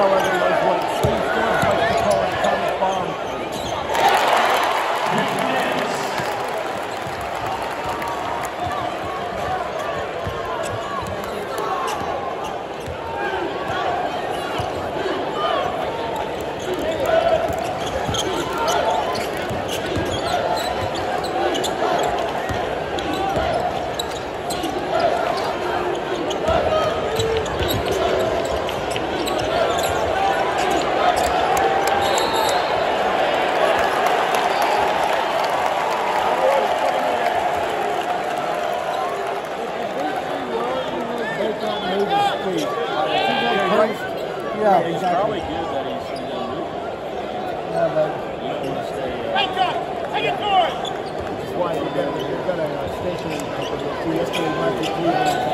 however, feet. Yeah, It's exactly. probably good that he's, he doesn't. Yeah, but You don't want to stay. Uh, Take it! Take it forward! that's why you got you got a uh, stationary company. See, yesterday Matthew Cleveland